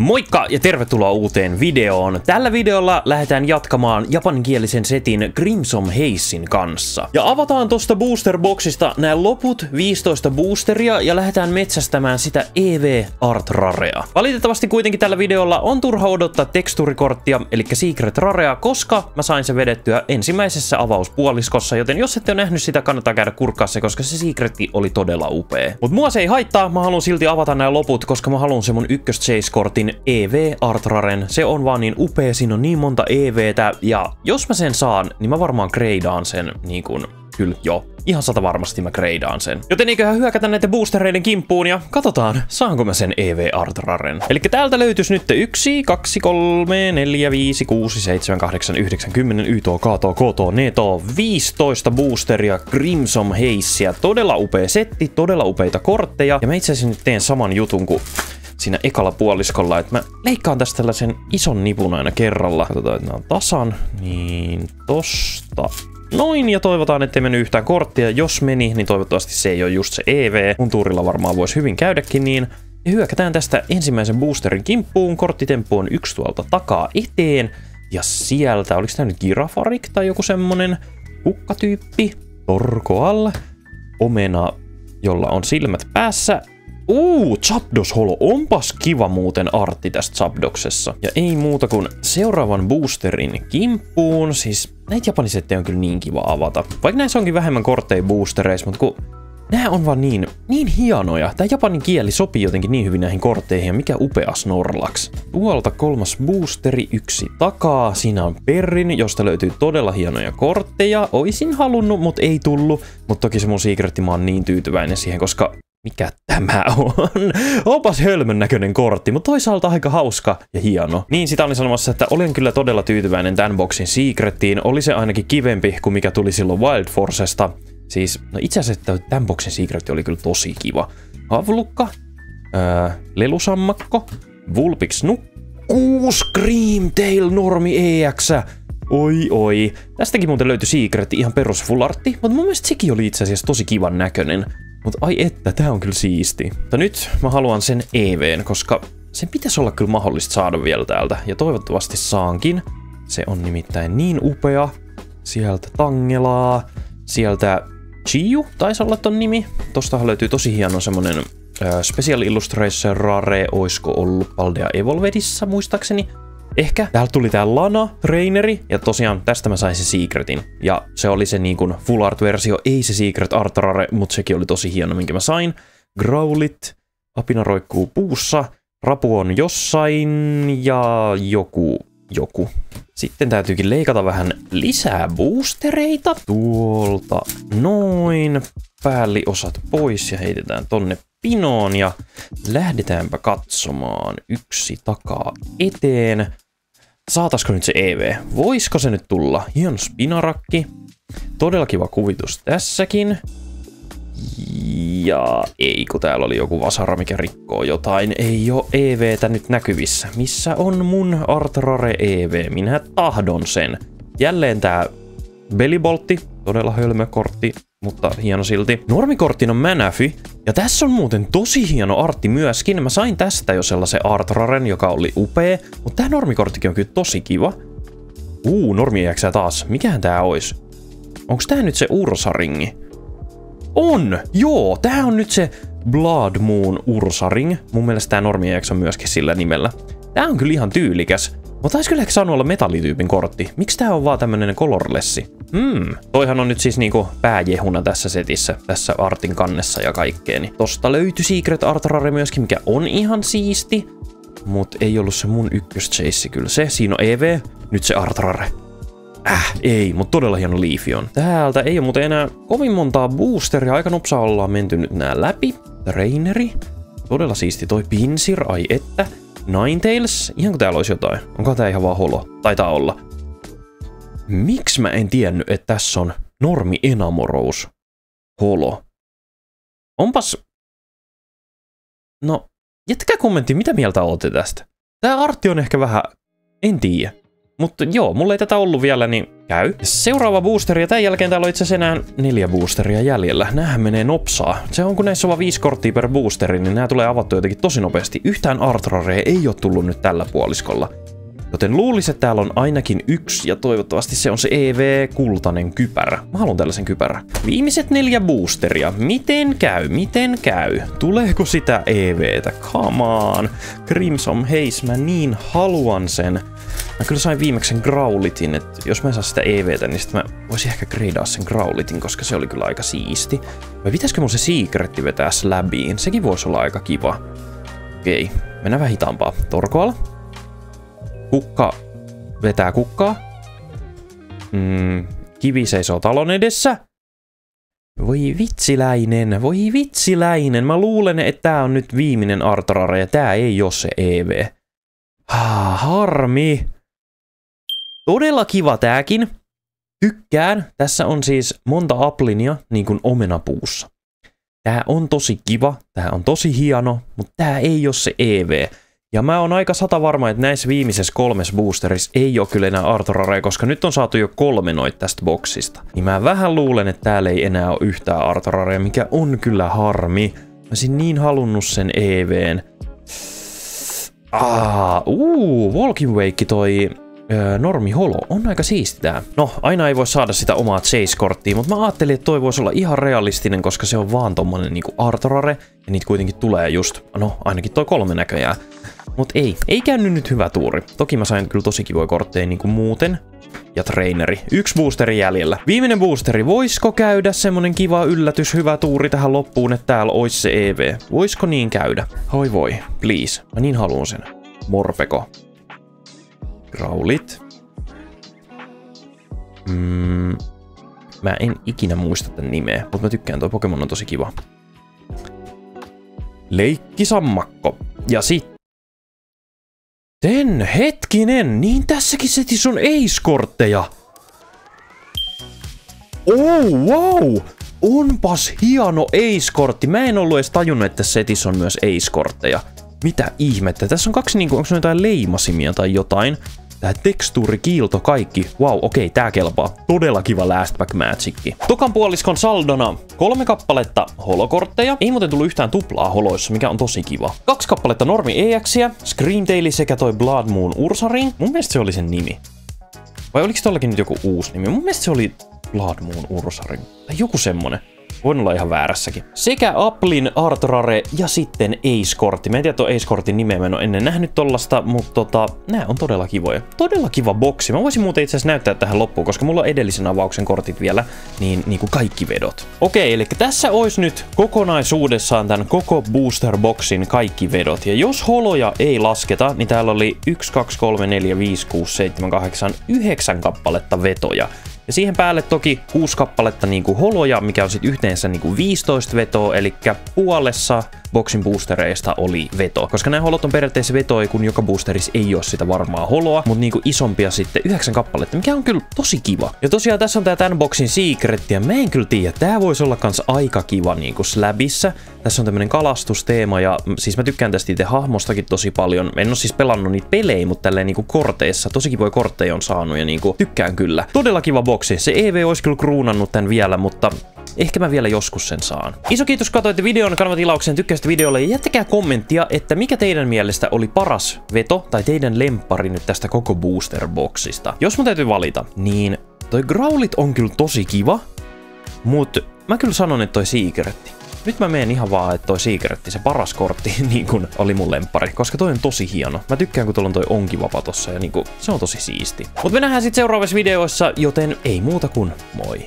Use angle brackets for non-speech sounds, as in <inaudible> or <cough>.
Moikka ja tervetuloa uuteen videoon. Tällä videolla lähdetään jatkamaan japaninkielisen setin Crimson Hazein kanssa. Ja avataan tosta boosterboxista nämä loput 15 boosteria ja lähdetään metsästämään sitä EV Art Rarea. Valitettavasti kuitenkin tällä videolla on turha odottaa teksturikorttia, eli Secret Rarea, koska mä sain se vedettyä ensimmäisessä avauspuoliskossa, joten jos ette ole nähnyt sitä, kannattaa käydä kurkkaa se, koska se Secretti oli todella upea. Mut mua se ei haittaa, mä haluan silti avata nämä loput, koska mä haluan se mun ykkös Chase-kortin EV Artraren. Se on vaan niin upea, siinä on niin monta EVtä, ja jos mä sen saan, niin mä varmaan gradeaan sen niin kuin Kyllä, joo. Ihan sata varmasti mä gradeaan sen. Joten eiköhän hyökätä näiden boostereiden kimppuun ja katsotaan, saanko mä sen EV Artraren. Eli täältä löytyisi nyt 1, 2, 3, 4, 5, 6, 7, 8, 9, 10, YTO, KTO, KTO, NETO, 15 boosteria, Crimson Hazeia. Todella upea setti, todella upeita kortteja. Ja mä itse asiassa nyt teen saman jutun kuin siinä ekalla puoliskolla, että mä leikkaan tästä tällaisen ison nipun aina kerralla. Katsotaan, että nämä on tasan. Niin tosta Noin, ja toivotaan, ettei mennyt yhtään korttia. Jos meni, niin toivottavasti se ei ole just se EV. Mun tuurilla varmaan voisi hyvin käydäkin niin. Ja hyökätään tästä ensimmäisen boosterin kimppuun. Korttitemppu on yksi tuolta takaa eteen. Ja sieltä, oliko tämä nyt Girafarik tai joku semmonen kukkatyyppi? Torkoal. Omena, jolla on silmät päässä Uu, Zapdos Holo, onpas kiva muuten artti tästä Zapdoksessa. Ja ei muuta kuin seuraavan boosterin kimppuun, siis näitä japanisetteja on kyllä niin kiva avata. Vaikka näissä onkin vähemmän kortteja boostereissa, mutta kun Nämä on vaan niin, niin hienoja. Tämä japanin kieli sopii jotenkin niin hyvin näihin kortteihin ja mikä upea Snorlax. Tuolta kolmas boosteri, yksi takaa. Siinä on Perrin, josta löytyy todella hienoja kortteja. Oisin halunnut, mutta ei tullut. Mutta toki se mun secretti, mä oon niin tyytyväinen siihen, koska mikä tämä <laughs> on? Onpas hölmön näköinen kortti, mutta toisaalta aika hauska ja hieno. Niin, sitä oli sanomassa, että olen kyllä todella tyytyväinen tämän boksin Secrettiin. Oli se ainakin kivempi kuin mikä tuli silloin Wild Forcesta. Siis, no itse asiassa tämän boksin Secret oli kyllä tosi kiva. Havlukka, öö, lelusammakko, Vulpix nukkuu, Screamtail Normi EX, Oi oi. Tästäkin muuten löytyi Secret ihan perus fullartti, mutta mun mielestä sekin oli itse asiassa tosi kivan näköinen. Mutta ai että, tää on kyllä siisti. Mutta nyt mä haluan sen EVn, koska sen pitäisi olla kyllä mahdollista saada vielä täältä. Ja toivottavasti saankin. Se on nimittäin niin upea. Sieltä Tangelaa. Sieltä Chiu taisi olla ton nimi. Tostahan löytyy tosi hieno semmonen äh, Special Illustration Rare, oisko ollut Paldea Evolvedissa muistaakseni. Ehkä täältä tuli tää Lana Traineri, ja tosiaan tästä mä sain se Secretin. Ja se oli se niin full art versio, ei se Secret Art Rare, mutta sekin oli tosi hieno, minkä mä sain. Growlit, apina roikkuu puussa, rapu on jossain ja joku, joku. Sitten täytyykin leikata vähän lisää boostereita. Tuolta noin. Päälliosat pois ja heitetään tonne pinoon ja lähdetäänpä katsomaan yksi takaa eteen. Saataisiko nyt se EV? Voisiko se nyt tulla? Hieno spinarakki. Todella kiva kuvitus tässäkin. Ja ei, kun täällä oli joku vasara, mikä rikkoo jotain. Ei oo EVtä nyt näkyvissä. Missä on mun Artrare EV? Minä tahdon sen. Jälleen tää Bellyboltti, todella hölmö kortti, mutta hieno silti. Normikorttin on Manafy, ja tässä on muuten tosi hieno artti myöskin. Mä sain tästä jo sellaisen Artraren, joka oli upea, mutta tää normikorttikin on kyllä tosi kiva. Uu, normi taas. Mikähän tää ois? Onks tää nyt se Ursaringi? On! Joo, tää on nyt se Blood Moon Ursaring. Mun mielestä tää normi on myöskin sillä nimellä. Tää on kyllä ihan tyylikäs. Mutta taisi kyllä saanut olla metallityypin kortti. Miksi tää on vaan tämmönen colorlessi? Hmm, toihan on nyt siis niinku pääjehuna tässä setissä, tässä artin kannessa ja kaikkeen. Niin tosta löytyi Secret Art Rare myöskin, mikä on ihan siisti. Mut ei ollut se mun ykkös chase kyllä se. Siinä on EV, nyt se Art Rare. Äh, ei, mutta todella hieno Leafy on. Täältä ei ole muuten enää kovin montaa boosteria. Aika nopsaa ollaan menty nyt nää läpi. Traineri. Todella siisti toi Pinsir, ai että. Ninetales, ihan kuin täällä olisi jotain. Onko tää ihan vaan holo? Taitaa olla. Miksi mä en tiennyt, että tässä on normi enamorous holo? Onpas... No, jättäkää kommentti, mitä mieltä olette tästä. Tää artti on ehkä vähän... En tiedä. Mutta joo, mulla ei tätä ollut vielä, niin Käy. Seuraava boosteri, ja tämän jälkeen täällä on itse asiassa enää neljä boosteria jäljellä. Nämähän menee nopsaa. Se on kun näissä on vaan viisi korttia per boosteri, niin nämä tulee avattua jotenkin tosi nopeasti. Yhtään Artrarea ei ole tullut nyt tällä puoliskolla. Joten luulisin, että täällä on ainakin yksi, ja toivottavasti se on se EV-kultainen kypärä. Mä haluan tällaisen kypärä. Viimeiset neljä boosteria. Miten käy? Miten käy? Tuleeko sitä EVtä? Come on. Crimson Haze, mä niin haluan sen. Mä kyllä sain viimeksi Growlitin, että jos mä saan sitä EVtä, niin sitten mä voisin ehkä gradeaa sen Growlitin, koska se oli kyllä aika siisti. Vai pitäisikö mun se Secretti vetää Slabiin? Sekin voisi olla aika kiva. Okei, mennään vähän hitaampaa. Torkoala. Kukka vetää kukkaa. Mm, kivi seisoo talon edessä. Voi vitsiläinen, voi vitsiläinen. Mä luulen, että tää on nyt viimeinen Artorare ja tää ei ole se EV. Ah, harmi. Todella kiva tääkin. Tykkään. Tässä on siis monta aplinia, niin kuin omenapuussa. Tää on tosi kiva, tää on tosi hieno, mutta tää ei ole se EV. Ja mä oon aika sata varma, että näissä viimeisessä kolmes boosterissa ei ole kyllä enää Artorareja, koska nyt on saatu jo kolme noita tästä boksista. Niin mä vähän luulen, että täällä ei enää ole yhtään Artorareja, mikä on kyllä harmi. Mä olisin niin halunnut sen EVn. Ah, uu, Walking Wake toi öö, normi holo on aika siisti tää. No, aina ei voi saada sitä omaa Chase-korttia, mutta mä ajattelin, että toi voisi olla ihan realistinen, koska se on vaan tommonen niinku Artorare, ja niitä kuitenkin tulee just, no ainakin toi kolme näköjään. Mut ei, ei käynyt nyt hyvä tuuri. Toki mä sain kyllä tosi kivoja kortteja niinku muuten. Ja traineri. Yksi boosteri jäljellä. Viimeinen boosteri. Voisko käydä semmonen kiva yllätys, hyvä tuuri tähän loppuun, että täällä olisi se EV? Voisko niin käydä? Hoi voi, please. Mä niin haluan sen. Morpeko. Growlit. Mm, mä en ikinä muista tämän nimeä, mutta mä tykkään, toi Pokemon on tosi kiva. Leikkisammakko. Ja sitten Ten hetkinen, niin tässäkin setissä on Ace-kortteja. Oh, wow! Onpas hieno Ace-kortti. Mä en ollut edes tajunnut, että setissä on myös Ace-kortteja. Mitä ihmettä? Tässä on kaksi niinku, onko jotain leimasimia tai jotain? Tekstuuri, kiilto, kaikki. Wow, okei, okay, tää kelpaa. Todella kiva Last Back Magicki. Tokan puoliskon saldona kolme kappaletta holokortteja. Ei muuten tullut yhtään tuplaa holoissa, mikä on tosi kiva. Kaksi kappaletta normi EXiä, Screamtaili sekä toi Blood Moon Ursaring. Mun mielestä se oli sen nimi. Vai oliko tollakin nyt joku uusi nimi? Mun mielestä se oli Blood Moon Ursaring. Tai joku semmonen. Voin olla ihan väärässäkin. Sekä Applin Artrare ja sitten Ace-kortti. Mä en tiedä Ace-kortin nimeä, mä en ole ennen nähnyt tollasta, mutta tota, nää on todella kivoja. Todella kiva boksi. Mä voisin muuten itse asiassa näyttää tähän loppuun, koska mulla on edellisen avauksen kortit vielä, niin, niin kuin kaikki vedot. Okei, eli tässä olisi nyt kokonaisuudessaan tämän koko booster boxin kaikki vedot. Ja jos holoja ei lasketa, niin täällä oli 1, 2, 3, 4, 5, 6, 7, 8, 9 kappaletta vetoja. Ja siihen päälle toki kuusi kappaletta niinku holoja, mikä on sitten yhteensä niinku 15 vetoa, eli puolessa boxin boostereista oli veto. Koska nämä holot on periaatteessa vetoja, kun joka boosterissa ei ole sitä varmaa holoa, mutta niinku isompia sitten yhdeksän kappaletta, mikä on kyllä tosi kiva. Ja tosiaan tässä on tää tämän boxin secret, ja mä en kyllä tiedä, tää voisi olla kans aika kiva niinku slabissa. Tässä on tämmönen kalastusteema, ja siis mä tykkään tästä itse hahmostakin tosi paljon. En ole siis pelannut niitä pelejä, mutta tälleen niinku korteissa. Tosi kivoja kortteja on saanut, ja niinku tykkään kyllä. Todella kiva boksi. Se EV olisi kyllä kruunannut tän vielä, mutta Ehkä mä vielä joskus sen saan. Iso kiitos katsoitte videon, kanava tilauksen, tykkäsitte videolle ja jättäkää kommenttia, että mikä teidän mielestä oli paras veto tai teidän lempari nyt tästä koko booster boxista. Jos mun täytyy valita, niin toi Growlit on kyllä tosi kiva, mutta mä kyllä sanon, että toi Secretti. Nyt mä menen ihan vaan, että toi Secretti, se paras kortti, <laughs> niin kun oli mun lempari, koska toi on tosi hieno. Mä tykkään, kun tuolla on toi onkivapa tossa ja niinku, se on tosi siisti. Mut me nähdään sitten seuraavissa videoissa, joten ei muuta kuin moi.